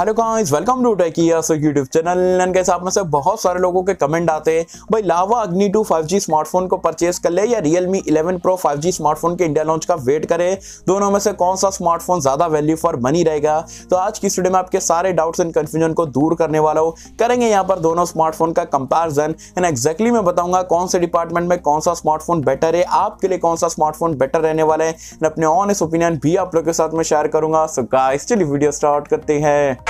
Hello guys welcome to Techia so YouTube channel and कैसे आप में से बहुत सारे लोगों के कमेंट आते हैं, भाई लावा अग्नि 2 5G स्मार्टफ़ोन को परचेस कर ले या Realme 11 Pro 5G स्मार्टफ़ोन के इंडिया लॉन्च का वेट करे। दोनों में से कौन सा स्मार्टफ़ोन ज़्यादा वैल्यू फॉर मनी रहेगा? तो आज की वीडियो में आपके सारे डाउट्स एंड कंफ्यूजन को दूर करने वाला हूँ। करेंगे यहाँ पर दोनों स्मार्टफ़ोन का कंपेरिजन एंड एक्जैक्टली मैं बताऊँगा कौन से डिपार्टमेंट में कौन सा स्मार्टफ़ोन बेटर है। आपके लिए कौन सा स्मार्टफ़ोन बेटर रहने वाला है। अपने ऑनेस्ट ओपिनियन भी आप लोग के साथ में शेयर करूँगा। सो गाइस चलिए वीडियो स्टार्ट करते हैं।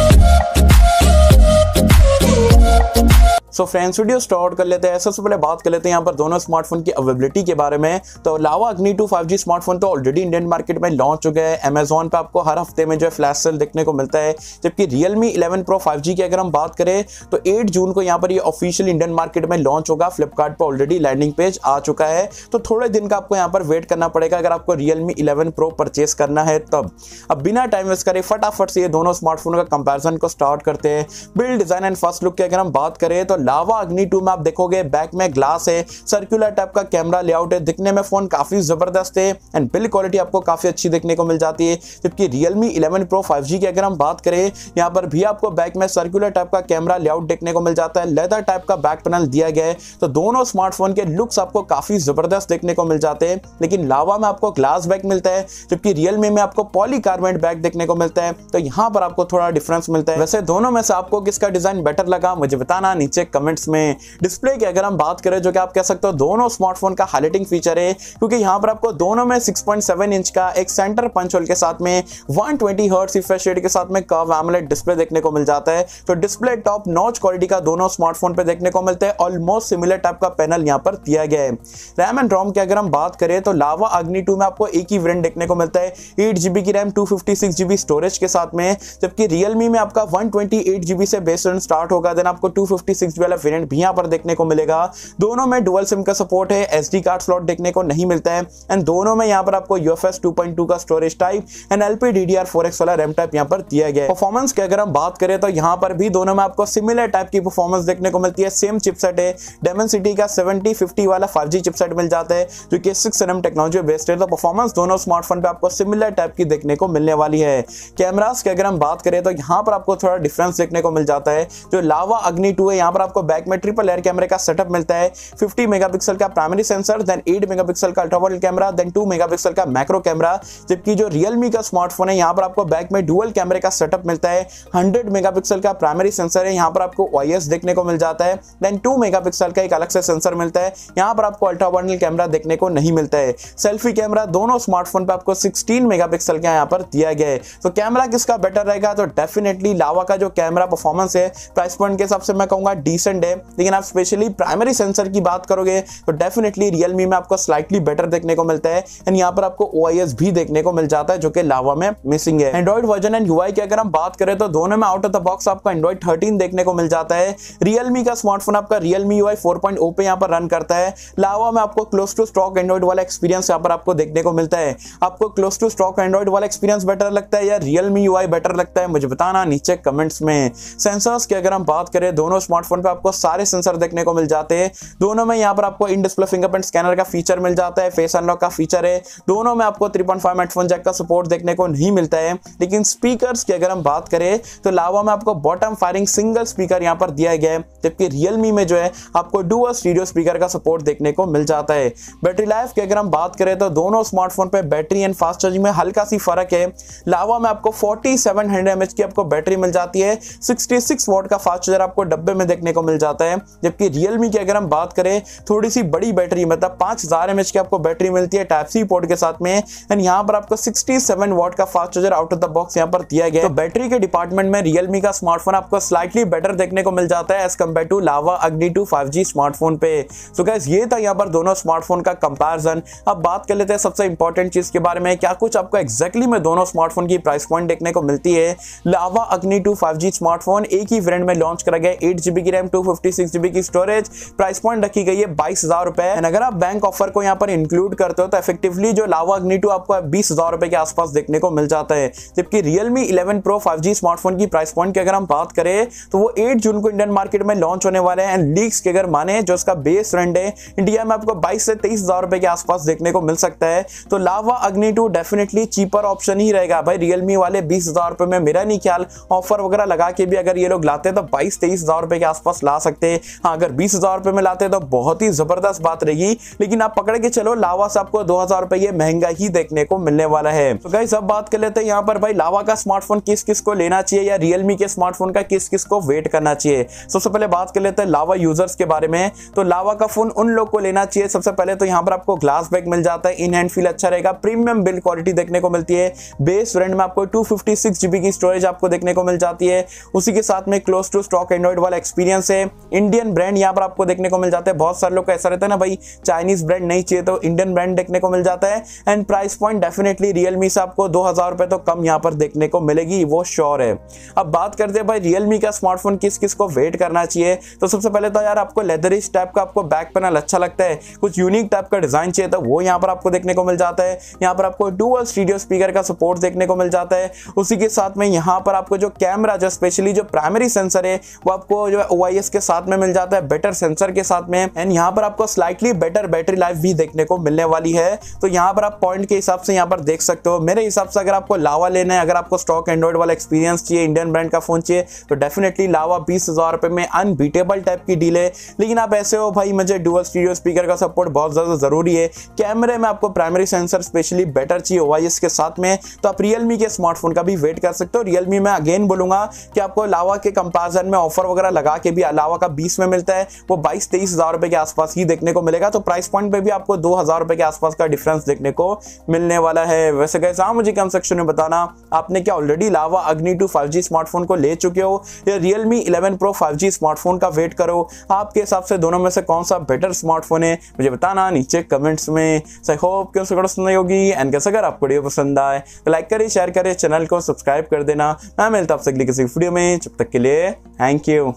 सो फ्रेंड्स वीडियो स्टार्ट कर लेते हैं। सबसे पहले बात कर लेते हैं यहाँ पर दोनों स्मार्टफ़ोन की अवेलेबिलिटी के बारे में। तो Lava Agni two five smartphone तो ऑलरेडी इंडियन मार्केट में लॉन्च हो गया है। अमेजोन पे आपको हर हफ़्ते में जो है फ्लैश सेल देखने को मिलता है। जबकि रियलमी इलेवन प्रो फाइव की अगर हम बात करें तो एट जून को यहाँ पर ये ऑफिशियल इंडियन मार्केट में लॉन्च होगा। फ्लिपकार्ट पर ऑलरेडी लैंडिंग पेज आ चुका है। तो थोड़े दिन का आपको यहाँ पर वेट करना पड़ेगा। अगर आपको रियलमी इलेवन प्रो परचेस करना है तब। अब बिना टाइम वेस्ट करे फटाफट से ये दोनों स्मार्टफ़ोन का कंपेरिजन को स्टार्ट करते हैं। Build design and first look की अगर हम बात करें तो लावा अग्नि टू में आप देखोगे, बैक में ग्लास है सर्कुलर टाइप का कैमरा लेआउट है, दिखने में फ़ोन काफ़ी ज़बरदस्त है एंड बिल्ड क्वालिटी आपको काफ़ी अच्छी देखने को मिल जाती है। जबकि Realme 11 Pro 5G की अगर हम बात करें, यहाँ पर भी आपको बैक में सर्कुलर टाइप का कैमरा लेआउट देखने को मिल जाता है लेदर टाइप का बैक पैनल दिया गया है तो दोनों स्मार्टफ़ोन के लुक्स आपको काफ़ी ज़बरदस्त देखने को मिल जाते हैं। लेकिन लावा में आपको ग्लास बैक मिलता है, जबकि रियलमी में आपको पॉलीकार्बोनेट बैक देखने को मिलता है तो यहाँ पर आपको थोड़ा डिफरेंस मिलता है। वैसे दोनों में से आपको किसका डिज़ाइन बेटर लगा, मुझे बताना, नीचे कमेंट्स में डिस्प्ले की अगर हम बात करें जो कि आप कह सकते हो दोनों स्मार्टफ़ोन का हाईलाइटिंग फीचर है, क्योंकि यहाँ पर आपको दोनों में 6.7 इंच का एक सेंटर पंच होल के साथ में 120 ट्वेंटी हर्ट्स रिफ्रेश रेट के साथ में कर्व एमोलेड डिस्प्ले देखने को मिल जाता है। तो डिस्प्ले टॉप नॉच क्वालिटी का दोनों स्मार्टफ़ोन पे देखने को मिलता है। ऑलमोस्ट सिमिलर टाइप का पैनल यहाँ पर दिया गया है। रैम एंड रोम की अगर हम बात करें तो लावा अग्नि टू में आपको एक ही वेरियंट देखने को मिलता है। एट की रैम टू फिफ्टी स्टोरेज के साथ में, जबकि रियलमी में आपका वन ट्वेंटी से बेस स्टार्ट होगा। देन आपको टू फिफ्टी वाला वेरियंट भी यहाँ पर देखने को मिलेगा। दोनों में डुअल सिम का सपोर्ट है एसडी कार्ड स्लॉट देखने को नहीं मिलता है। एंड दोनों में यहाँ पर आपको यूएफएस 2.2 का storage type and DDR four वाला रैम टाइप यहाँ पर दिया गया परफॉर्मेंस की अगर हम बात करें तो यहाँ पर भी दोनों में आपको सिमिलर टाइप की परफॉर्मेंस देखने को मिलती है। सेम चिपसेट है डेमेंसिटी का सेवेंटी फिफ्टी वाला फाइव चिपसेट मिल जाता है, जो कि सिक्स एम टेक्नोलॉजी बेस्ड है। तो परफॉर्मेंस दोनों स्मार्टफ़ोन पे आपको सिमिलर टाइप की देखने को मिलने वाली है। कैमरास की अगर हम बात करें तो यहाँ पर आपको थोड़ा डिफरेंस देखने को मिल जाता है। जो लावा अग्नि टू है, यहाँ पर आपको बैक में ट्रिपल एयर कैमरे का सेटअप मिलता है। 50 मेगापिक्सल का प्राइमरी सेंसर देन 8 मेगापिक्सल का अल्ट्रावाइड कैमरा देन 2 मेगापिक्सल का मैक्रो कैमरा जबकि जो रियलमी का स्मार्टफ़ोन है, यहाँ पर आपको बैक में डुअल कैमरे का सेटअप मिलता है। 100 मेगापिक्सल का प्राइमरी सेंसर है, यहाँ पर आपको ओएस देखने को मिल जाता है। देन 2 मेगापिक्सल का एक अलग से सेंसर मिलता है। यहाँ पर आपको अल्ट्रावाइड कैमरा देखने को नहीं मिलता है। सेल्फी कैमरा दोनों स्मार्टफ़ोन पे आपको सिक्सटीन मेगापिक्सल का यहाँ पर दिया गया है। तो कैमरा किसका बेटर रहेगा? तो डेफिनेटली लावा का जो कैमरा परफॉर्मेंस है प्राइस पॉइंट के हिसाब से मैं कहूँगा डिसेंट है, लेकिन आप स्पेशली प्राइमरी सेंसर की बात करोगे तो डेफिनेटली रियलमी में आपको स्लाइटली बेटर देखने को मिलता है एंड यहाँ पर आपको OIS भी देखने को मिल जाता है, जो कि लावा में मिसिंग है। एंड्रॉइड वर्जन एंड यूआई की अगर हम बात करें तो दोनों में आउट ऑफ़ द बॉक्स आपको एंड्रॉइड थर्टीन देखने को मिल जाता है। रियलमी का स्मार्टफ़ोन आपका रियलमी यूआई फोर पे यहाँ पर रन करता है। लावा में आपको क्लोज टू स्टॉक एंड्रॉइड वाला एक्सपीरियंस यहाँ पर आपको देखने को मिलता है। आपको क्लोज टू स्टॉक एंड्रॉइड वाला एक्सपीरियंस बेटर लगता है या रियलमी यूआई बेटर लगता है, मुझे बताना नीचे कमेंट्स में। सेंसर्स की अगर हम बात करें, दोनों स्मार्टफ़ोन पे आपको सारे सेंसर देखने को मिल जाते हैं। दोनों में यहाँ पर आपको इन डिस्प्ले फिंगरप्रिंट स्कैनर का फीचर मिल जाता है फेस अनलॉक का फीचर है। दोनों में आपको 3.5 हेडफोन जैक का सपोर्ट देखने को नहीं मिलता है। लेकिन स्पीकर्स की अगर हम बात करें तो लावा में आपको बॉटम फायरिंग सिंगल स्पीकर यहाँ पर दिया गया है, जबकि रियलमी में जो है, आपको डुअल स्टीरियो स्पीकर का सपोर्ट देखने को मिल जाता है। बैटरी लाइफ की अगर हम बात करें तो दोनों स्मार्टफ़ोन पे बैटरी एंड फास्ट चार्जिंग में हल्का सी फ़र्क है। लावा में आपको फोर्टी सेवन हंड्रेड की आपको बैटरी मिल जाती है। सिक्सटी सिक्स वोट का फास्ट चार्जर आपको डब्बे में देखने को मिल जाता है। जबकि रियलमी की अगर हम बात करें थोड़ी सी बड़ी बैटरी मतलब पाँच हज़ार एमएच की आपको बैटरी मिलती है टाइप सी पोर्ट के साथ में। एंड यहाँ पर आपको 67 वॉट का fast charger out of the box यहाँ पर दिया गया तो बैटरी के डिपार्टमेंट में रियलमी का स्मार्टफ़ोन आपको स्लाइटली बेटर देखने को मिल जाता है as compare to lava Agni two five smartphone पे। सो गैस ये था यहाँ पर दोनों स्मार्टफ़ोन का कंपेरिजन अब बात कर लेते हैं सबसे इंपॉर्टेंट चीज़ के बारे में, क्या कुछ आपको एक्जैक्टली में दोनों स्मार्टफ़ोन की प्राइस पॉइंट देखने को मिलती है। लावा अग्नि टू फाइव स्मार्टफ़ोन एक ही वेरियंट में लॉन्च करा गया एट जीबी की रैम रैम टू फिफ्टी की स्टोरेज प्राइस पॉइंट रखी गई है बाईस हज़ार रुपए अगर आप बैंक ऑफ़र को यहाँ पर इंक्लूड करते हो तो इफेक्टिवली जो लावा अग्नि टू आपको बीस हज़ार रुपए के आसपास देखने को मिल जाता है। जबकि Realme eleven pro five smartphone की प्राइस पॉइंट की अगर हम बात करें तो वो एट जून को इंडियन मार्केट में लॉन्च होने वाले हैं। एंड लीक्स के अगर माने, जो उसका बेस रेंड है इंडिया में आपको बाईस से तेईस हज़ार रुपए के आसपास देखने को मिल सकता है। तो Lava Agni two definitely cheaper option ही रहेगा। भाई रियलमी वाले बीस हज़ार रुपए में मेरा नहीं ख्याल। ऑफ़र वगैरह लगा के भी अगर ये लोग लाते हैं तो बाईस तेईस हज़ार रुपए के आसपास ला सकते हैं। अगर बीस हज़ार रुपए में लाते तो बहुत ही ज़बरदस्त बात रहेगी। लेकिन आप पकड़ के चलो, लावा से आपको दो हज़ार रुपए महँगा ही देखने को मिलने वाला है। तो गाइस अब बात कर लेते हैं यहाँ पर भाई, लावा का स्मार्टफ़ोन किस किस को लेना चाहिए या रियलमी के स्मार्टफ़ोन का किस किस को वेट करना चाहिए? सबसे पहले बात कर लेते हैं लावा यूज़र्स के बारे में। तो लावा का फ़ोन उन लोग को लेना चाहिए। सबसे पहले तो यहाँ पर आपको ग्लास बैग मिल जाता है। इन हैंड फील अच्छा रहेगा। प्रीमियम बिल्ड क्वालिटी देखने को मिलती है। बेस वेरिएंट में आपको टू फिफ्टी की स्टोरेज आपको देखने को मिल जाती है। उसी के साथ में क्लोज टू स्टॉक एंड्रॉइड वाला एक्सपीरियंस है। इंडियन ब्रांड यहाँ पर आपको देखने को मिल जाता है। बहुत सारे लोग ऐसा रहता है ना, भाई चाइनीज़ ब्रांड नहीं चाहिए तो इंडियन ब्रांड देखने को मिल जाता है। And price point definitely Realme से आपको दो हज़ार रुपए तो कम यहाँ पर देखने को मिलेगी, वो श्योर है। अब बात करते हैं, भाई रियलमी का स्मार्टफ़ोन किस किस को वेट करना चाहिए? तो सबसे पहले तो यार आपको लेदरिश टाइप का आपको बैक पैनल अच्छा लगता है। कुछ यूनिक टाइप का डिज़ाइन चाहिए तो वो यहाँ पर आपको देखने को मिल जाता है। यहाँ पर आपको डुअल स्टूडियो स्पीकर का सपोर्ट देखने को मिल जाता है। उसी के साथ में यहाँ पर आपको जो कैमरा जो स्पेशली जो प्राइमरी सेंसर है, वो आपको जो ओ के साथ में मिल जाता है बेटर सेंसर के साथ में। एंड यहाँ पर आपको स्लाइटली बेटर बैटरी लाइफ भी देखने को मिलने वाली है। तो यहाँ पर आप पॉइंट के हिसाब से यहाँ पर देख सकते हो। मेरे हिसाब से अगर आपको लावा लेना है, अगर आपको स्टॉक एंड्रॉइड वाला एक्सपीरियंस चाहिए इंडियन ब्रांड का फ़ोन चाहिए तो डेफिनेटली लावा बीस हज़ार में अनबीटेबल टाइप की डील है। लेकिन आप ऐसे हो भाई, मुझे डुअल स्टीरियो स्पीकर का सपोर्ट बहुत ज़्यादा ज़रूरी है। कैमरे में आपको प्राइमरी सेंसर स्पेशली बेटर चाहिए ओ के साथ में। तो आप रियलमी के स्मार्टफ़ोन का भी वेट कर सकते हो। रियलमी में अगेन बोलूँगा कि आपको लावा के कंपेरिजन में ऑफ़र वगैरह लगा के अलावा का बीस में मिलता है, वो बाईस तेईस हज़ार रुपए के आसपास ही देखने को मिलेगा। तो प्राइस पॉइंट पे भी आपको दो हज़ार रुपए के आसपास का डिफरेंस देखने को मिलने वाला है। वैसे कैसे हाँ मुझे कम सेक्शन में बताना, आपने क्या ऑलरेडी लावा अग्नि टू फाइव स्मार्टफ़ोन को ले चुके हो या Realme eleven pro five smartphone का वेट करो? आपके हिसाब से दोनों में से कौन सा बेटर स्मार्टफ़ोन है? मुझे बताना नीचे कमेंट्स में। सही होप कि उसको सुननी होगी एंड कैसे अगर आपको वीडियो पसंद आए तो लाइक करें शेयर करें चैनल को सब्सक्राइब कर देना। मैं मिलता आपसे अगली किसी वीडियो में। जब तक के लिए थैंक यू